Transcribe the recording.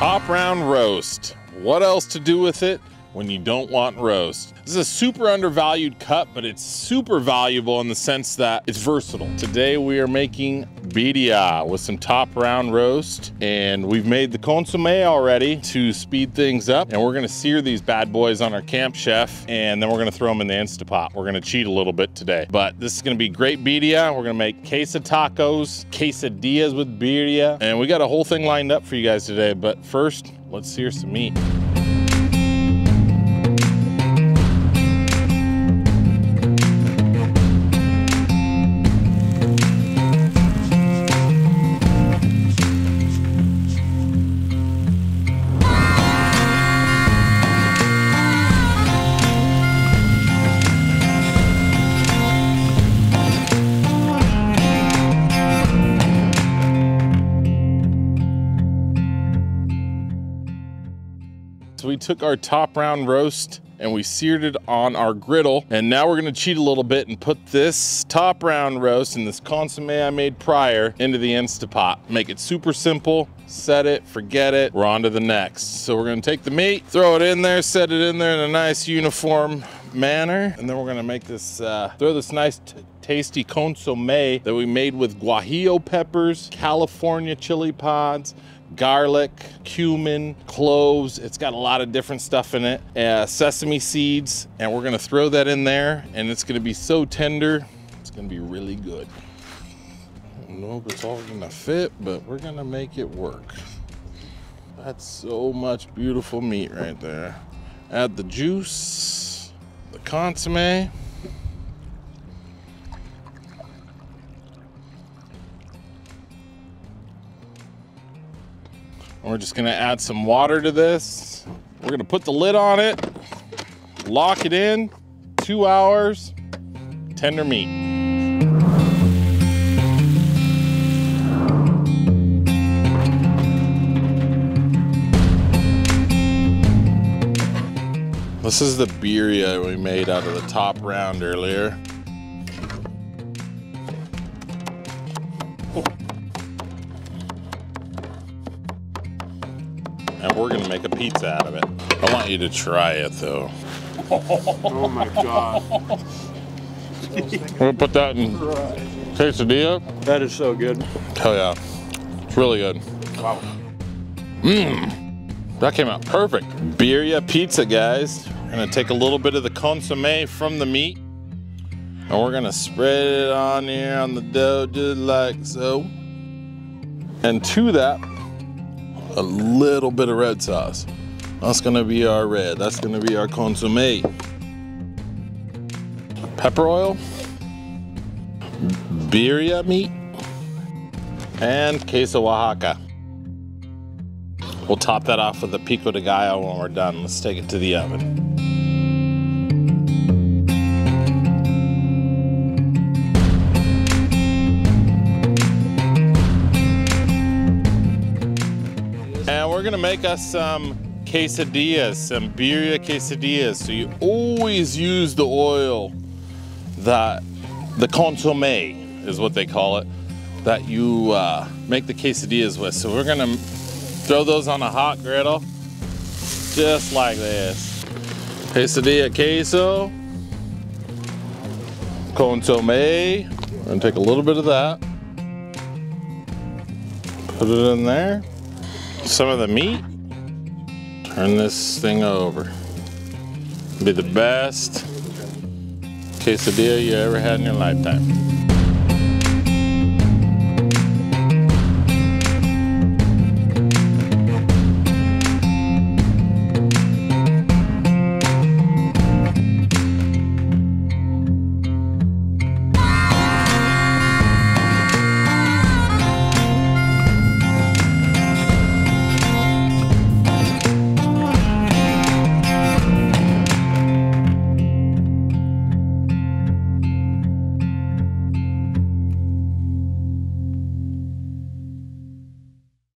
Top round roast. What else to do with it when you don't want roast? This is a super undervalued cut, but it's super valuable in the sense that it's versatile. Today we are making birria with some top round roast, and we've made the consomme already to speed things up, and we're gonna sear these bad boys on our camp chef, and then we're gonna throw them in the Instapot. We're gonna cheat a little bit today, but this is gonna be great birria. We're gonna make queso tacos, quesadillas with birria, and we got a whole thing lined up for you guys today, but first, let's sear some meat. So we took our top round roast and we seared it on our griddle. And now we're gonna cheat a little bit and put this top round roast and this consomme I made prior into the Instapot. Make it super simple, set it, forget it, we're on to the next. So we're gonna take the meat, throw it in there, set it in there in a nice uniform manner. And then we're gonna make this, uh, throw this nice tasty consomme that we made with guajillo peppers, California chili pods, garlic, cumin, cloves. It's got a lot of different stuff in it. Uh, sesame seeds, and we're gonna throw that in there, and it's gonna be so tender. It's gonna be really good. I don't know if it's all gonna fit, but we're gonna make it work. That's so much beautiful meat right there. Add the juice, the consomme. We're just gonna add some water to this. We're gonna put the lid on it, lock it in, two hours, tender meat. This is the birria we made out of the top round earlier. And we're gonna make a pizza out of it. I want you to try it though. Oh my god. We're gonna put that in quesadilla. That is so good. Hell yeah, it's really good. Wow. Mmm, that came out perfect. Birria pizza, guys. We're gonna take a little bit of the consomme from the meat, and we're gonna spread it on here on the dough just like so. And to that, a little bit of red sauce. That's gonna be our red. That's gonna be our consomme. Pepper oil, birria meat, and queso Oaxaca. We'll top that off with a pico de gallo when we're done. Let's take it to the oven. Gonna make us some quesadillas, some birria quesadillas. So you always use the oil that, the consomme is what they call it, that you uh, make the quesadillas with. So we're gonna throw those on a hot griddle, just like this. Quesadilla queso, consomme. We're gonna take a little bit of that, put it in there some of the meat, turn this thing over. Be the best quesadilla you ever had in your lifetime.